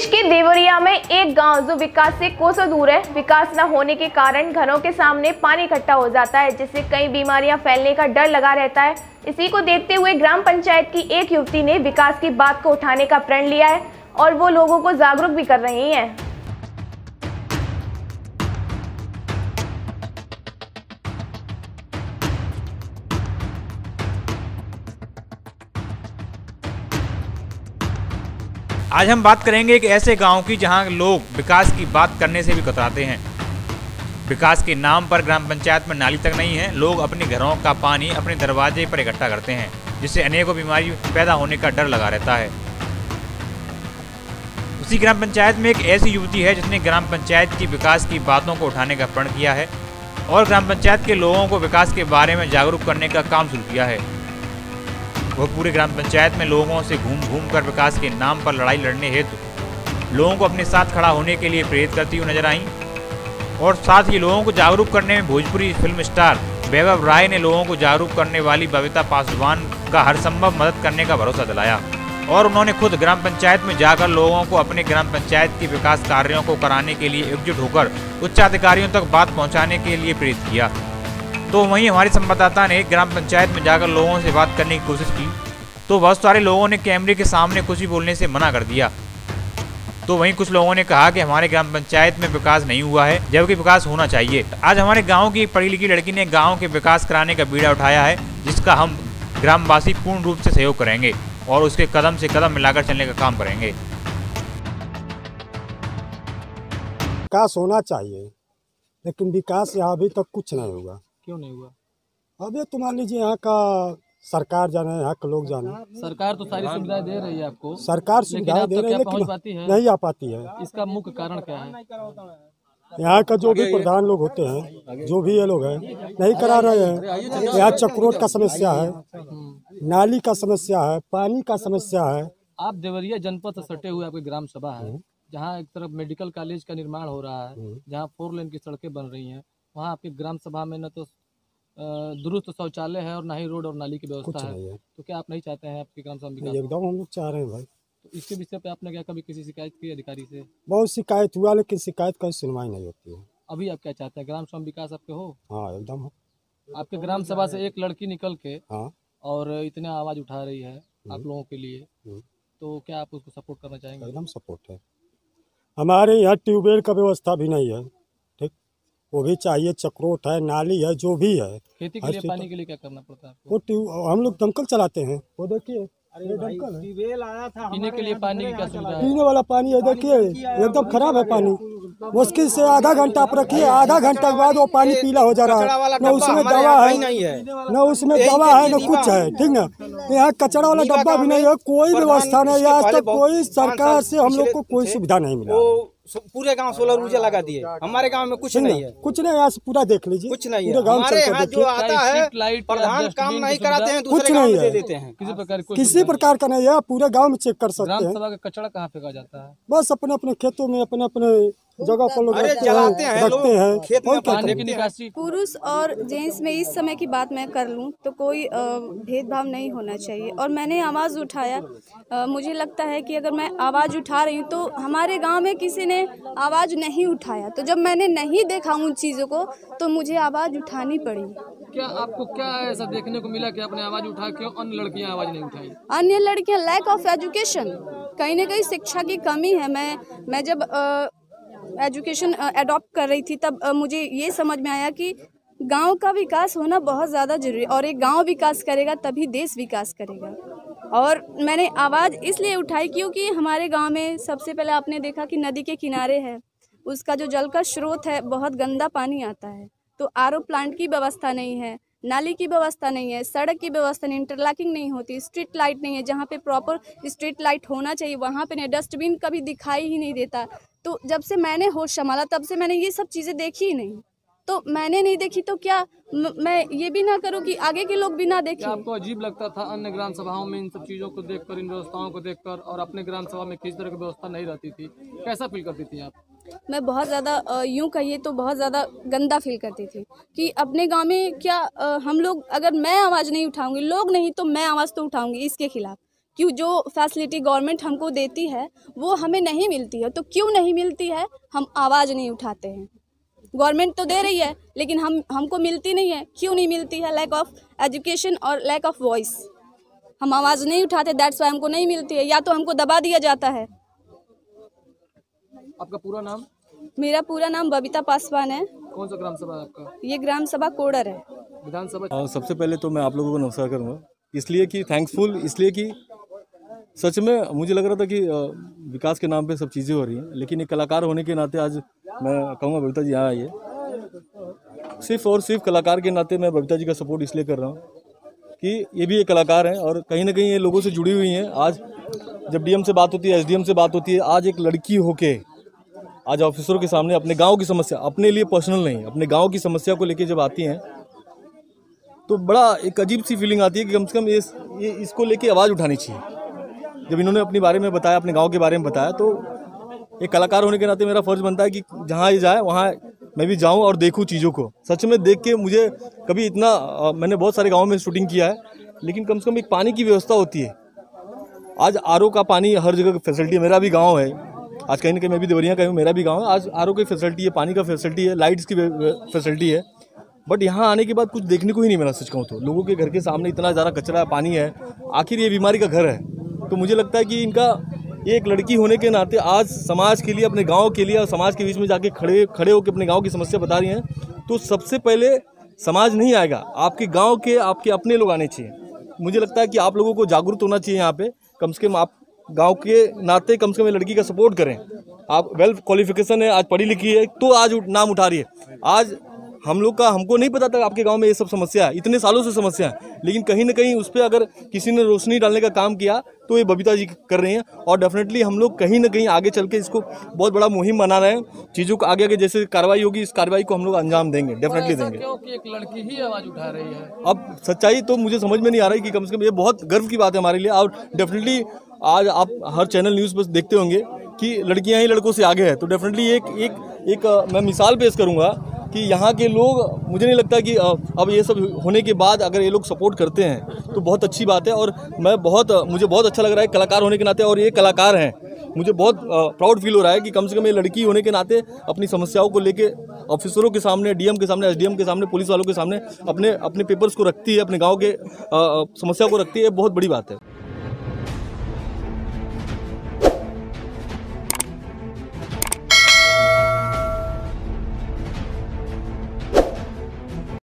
प्रदेश के देवरिया में एक गाँव जो विकास से कोसों दूर है। विकास न होने के कारण घरों के सामने पानी इकट्ठा हो जाता है, जिससे कई बीमारियाँ फैलने का डर लगा रहता है। इसी को देखते हुए ग्राम पंचायत की एक युवती ने विकास की बात को उठाने का प्रण लिया है और वो लोगों को जागरूक भी कर रही हैं। आज हम बात करेंगे एक ऐसे गाँव की जहाँ लोग विकास की बात करने से भी कतराते हैं। विकास के नाम पर ग्राम पंचायत में नाली तक नहीं है, लोग अपने घरों का पानी अपने दरवाजे पर इकट्ठा करते हैं, जिससे अनेकों बीमारी पैदा होने का डर लगा रहता है। उसी ग्राम पंचायत में एक ऐसी युवती है जिसने ग्राम पंचायत की विकास की बातों को उठाने का प्रण किया है और ग्राम पंचायत के लोगों को विकास के बारे में जागरूक करने का काम शुरू किया है। वह पूरे ग्राम पंचायत में लोगों से घूम घूम कर विकास के नाम पर लड़ाई लड़ने हेतु लोगों को अपने साथ खड़ा होने के लिए प्रेरित करती हुई नज़र आई। और साथ ही लोगों को जागरूक करने में भोजपुरी फ़िल्म स्टार वैभव राय ने लोगों को जागरूक करने वाली बबीता पासवान का हर संभव मदद करने का भरोसा दिलाया। और उन्होंने खुद ग्राम पंचायत में जाकर लोगों को अपने ग्राम पंचायत के विकास कार्यों को कराने के लिए एकजुट होकर उच्चाधिकारियों तक बात पहुँचाने के लिए प्रेरित किया। तो वहीं हमारे संवाददाता ने ग्राम पंचायत में जाकर लोगों से बात करने की कोशिश की। तो बहुत सारे लोगों ने कैमरे के सामने कुछ भी बोलने से मना कर दिया। तो वहीं कुछ लोगों ने कहा कि हमारे ग्राम पंचायत में विकास नहीं हुआ है जबकि विकास होना चाहिए। आज हमारे गाँव की पढ़ी लिखी लड़की ने गाँव के विकास कराने का बीड़ा उठाया है जिसका हम ग्रामवासी पूर्ण रूप से सहयोग करेंगे और उसके कदम से कदम मिलाकर चलने का काम करेंगे। विकास होना चाहिए लेकिन विकास यहाँ अभी तक कुछ नहीं हुआ। क्यों नहीं हुआ? अभी तो मान लीजिए यहाँ का सरकार जाने यहाँ के लोग जाने। सरकार तो सारी सुविधाएँ दे रही है आपको। सरकार सुविधाएँ दे रही है लेकिन नहीं आ पाती है। इसका मुख्य कारण क्या है? यहाँ का जो भी प्रधान लोग होते हैं जो भी ये लोग हैं नहीं करा रहे हैं। यहाँ चक्रोट का समस्या है नाली का समस्या है पानी का समस्या है। आप देवरिया जनपद से सटे हुए आपकी ग्राम सभा है जहाँ एक तरफ़ मेडिकल कॉलेज का निर्माण हो रहा है जहाँ फोर लेन की सड़कें बन रही हैं वहाँ आपके ग्राम सभा में न तो दुरुस्त शौचालय है और ना ही रोड और नाली की व्यवस्था है। तो क्या आप नहीं चाहते हैं आपकी ग्राम सभा विकास एकदम हम लोग चाह रहे हैं भाई। तो इसके विषय पे आपने क्या कभी किसी शिकायत की अधिकारी से? बहुत शिकायत हुआ लेकिन शिकायत का सुनवाई नहीं होती है। अभी आप क्या चाहते हैं? ग्राम सभा विकास आपके हो? हाँ एकदम। आपके ग्राम सभा से एक लड़की निकल के हाँ। और इतने आवाज़ उठा रही है आप लोगों के लिए। हम्म। तो क्या आप उसको सपोर्ट करना चाहेंगे? एकदम सपोर्ट है। हमारे यहाँ ट्यूबवेल का व्यवस्था भी नहीं है। वो भी चाहिए चक्रोट है नाली है जो भी है। खेती के लिए पानी के लिए क्या करना पड़ता है आपको? वो ट्यूब हम लोग दमकल चलाते हैं। वो देखिए है। पीने के लिए पानी की क्या सुविधा है पीने वाला पानी है देखिए एकदम खराब है पानी। मुश्किल से आधा घंटा आप रखिए आधा घंटा के बाद वो पानी पीला हो जा रहा है। न उसमें दवा है न उसमें दवा है न कुछ है ठीक ना? यहाँ कचरा वाला डब्बा भी नहीं है कोई व्यवस्था नहीं है। आज तक कोई सरकार से हम लोग को कोई सुविधा नहीं मिला पूरे गाँव सोलर ऊर्जा लगा दिए। हमारे गाँव में कुछ नहीं है। कुछ नहीं यहाँ से पूरा देख लीजिए। कुछ नहीं है। हमारे यहाँ जो आता है प्रधान काम नहीं कराते हैं कुछ नहीं दे है। देते हैं। किसी प्रकार किसी प्रकार का नहीं है पूरे गाँव में चेक कर सकते हैं। कचरा कहाँ फेंका जाता है? बस अपने अपने खेतों में अपने अपने जगह पर लोग रखते हैं रखते खेत में पानी की निकासी। पुरुष और जेंट्स में इस समय की बात मैं कर लूँ तो कोई भेदभाव नहीं होना चाहिए। और मैंने आवाज़ उठाया। मुझे लगता है कि अगर मैं आवाज़ उठा रही हूँ तो हमारे गाँव में किसी ने आवाज़ नहीं उठाया। तो जब मैंने नहीं देखा उन चीज़ों को तो मुझे आवाज़ उठानी पड़ी। क्या आपको क्या ऐसा देखने को मिला कि आपने आवाज़ उठा क्यों अन्य लड़कियाँ आवाज़ नहीं उठाई? अन्य लड़कियाँ लैक ऑफ़ एजुकेशन कहीं ना कहीं शिक्षा की कमी है। मैं मैं जब एजुकेशन अडॉप्ट कर रही थी, तब मुझे ये समझ में आया कि गाँव का विकास होना बहुत ज़्यादा ज़रूरी और एक गाँव विकास करेगा, तभी देश विकास करेगा। और मैंने आवाज़ इसलिए उठाई क्योंकि हमारे गाँव में सबसे पहले आपने देखा कि नदी के किनारे है, उसका जो जल का स्रोत है, बहुत गंदा पानी आता है। तो आरओ प्लांट की व्यवस्था नहीं है, नाली की व्यवस्था नहीं है, सड़क की व्यवस्था नहीं इंटरलॉकिंग नहीं होती स्ट्रीट लाइट नहीं है, जहाँ पे प्रॉपर स्ट्रीट लाइट होना चाहिए, वहाँ पे नहीं डस्टबिन कभी दिखाई ही नहीं देता। तो जब से मैंने होश संभाला तब से मैंने ये सब चीज़ें देखी ही नहीं। तो मैंने नहीं देखी तो क्या म- मैं ये भी ना करूँ कि आगे के लोग भी ना देखें? आपको अजीब लगता था अन्य ग्राम सभाओं में इन सब चीज़ों को देखकर इन व्यवस्थाओं को देखकर और अपने ग्राम सभा में किस तरह की व्यवस्था नहीं रहती थी? कैसा फील करती थी आप? मैं बहुत ज़्यादा यूँ कहिए तो बहुत ज़्यादा गंदा फील करती थी कि अपने गाँव में क्या हम लोग अगर मैं आवाज़ नहीं उठाऊँगी लोग नहीं तो मैं आवाज़ तो उठाऊँगी इसके खिलाफ। कि जो फैसिलिटी गवर्नमेंट हमको देती है वो हमें नहीं मिलती है। तो क्यों नहीं मिलती है? हम आवाज़ नहीं उठाते हैं। गवर्नमेंट तो दे रही है लेकिन हम हमको मिलती नहीं है। क्यों नहीं मिलती है? लैक ऑफ़ एजुकेशन और लैक ऑफ़ वॉइस हम आवाज़ नहीं उठाते दैट्स वाई हमको नहीं मिलती है। या तो हमको दबा दिया जाता है। आपका पूरा नाम? मेरा पूरा नाम बबीता पासवान है। कौन सा ग्राम सभा आपका? ये ग्राम सभा कोडर है। विधानसभा सबसे पहले तो मैं आप लोगों को नमस्कार करूँगा। इसलिए कि थैंक्सफुल इसलिए कि सच में मुझे लग रहा था कि विकास के नाम पे सब चीज़ें हो रही हैं, लेकिन एक कलाकार होने के नाते आज मैं कहूँगा बबीता जी यहाँ आइए सिर्फ़ और सिर्फ़ कलाकार के नाते मैं बबीता जी का सपोर्ट इसलिए कर रहा हूँ कि ये भी एक कलाकार हैं और कहीं ना कहीं ये लोगों से जुड़ी हुई हैं। आज जब डीएम से बात होती है एसडीएम से बात होती है, आज एक लड़की होके, आज ऑफिसरों के सामने अपने गाँव की समस्या, अपने लिए पर्सनल नहीं, अपने गाँव की समस्या को लेके जब आती हैं तो बड़ा एक अजीब सी फीलिंग आती है कि कम से कम ये इसको लेके आवाज़ उठानी चाहिए। जब इन्होंने अपने बारे में बताया, अपने गाँव के बारे में बताया तो एक कलाकार होने के नाते मेरा फ़र्ज़ बनता है कि जहाँ ये जाए, वहाँ मैं भी जाऊँ और देखूँ चीज़ों को। सच में देख के मुझे कभी इतना मैंने बहुत सारे गाँव में शूटिंग किया है, लेकिन कम से कम एक पानी की व्यवस्था होती है। आज आर का पानी हर जगह फैसिलिटी है, मेरा भी गाँव है। आज कहीं ना कहीं मैं भी देवरिया का हूँ मेरा भी गाँव है। आज आर की फैसिलिटी है, पानी का फैसिलिटी है लाइट्स की फैसिलिटी है। बट यहाँ आने के बाद कुछ देखने को ही नहीं मिला, सच कहूँ तो। लोगों के घर के सामने इतना ज़्यादा कचरा, पानी है, आखिर ये बीमारी का घर है। तो मुझे लगता है कि इनका एक लड़की होने के नाते आज समाज के लिए, अपने गाँव के लिए और समाज के बीच में जाके खड़े खड़े होकर अपने गाँव की समस्या बता रही हैं तो सबसे पहले समाज नहीं आएगा। आपके गाँव के, आपके अपने लोग आने चाहिए। मुझे लगता है कि आप लोगों को जागरूक होना चाहिए यहाँ पे। कम से कम आप गाँव के नाते कम से कम लड़की का सपोर्ट करें। आप वेल क्वालिफिकेशन है, आज पढ़ी लिखी है तो आज नाम उठा रही है। आज हम लोग का हमको नहीं पता था आपके गाँव में ये सब समस्या है। इतने सालों से समस्या है। लेकिन कहीं ना कहीं उस पर अगर किसी ने रोशनी डालने का काम किया तो ये बबीता जी कर रहे हैं। और डेफिनेटली हम लोग कहीं ना कहीं आगे चल के इसको बहुत बड़ा मुहिम बना रहे हैं। चीज़ों को आगे आगे जैसे कार्रवाई होगी इस कार्रवाई को हम लोग अंजाम देंगे। डेफिनेटली देंगे। एक लड़की ही आवाज़ उठा रही है? अब सच्चाई तो मुझे समझ में नहीं आ रही कि कम से कम ये बहुत गर्व की बात है हमारे लिए। और डेफिनेटली आज आप हर चैनल न्यूज़ पर देखते होंगे कि लड़कियाँ ही लड़कों से आगे है। तो डेफिनेटली एक एक एक मैं मिसाल पेश करूँगा कि यहाँ के लोग मुझे नहीं लगता कि अब ये सब होने के बाद अगर ये लोग सपोर्ट करते हैं तो बहुत अच्छी बात है। और मैं बहुत मुझे बहुत अच्छा लग रहा है कलाकार होने के नाते और ये कलाकार हैं। मुझे बहुत प्राउड फील हो रहा है कि कम से कम ये लड़की होने के नाते अपनी समस्याओं को लेके ऑफिसरों के सामने डीएम के सामने एसडीएम के सामने पुलिस वालों के सामने अपने अपने पेपर्स को रखती है अपने गाँव के अ, अ, समस्या को रखती है बहुत बड़ी बात है।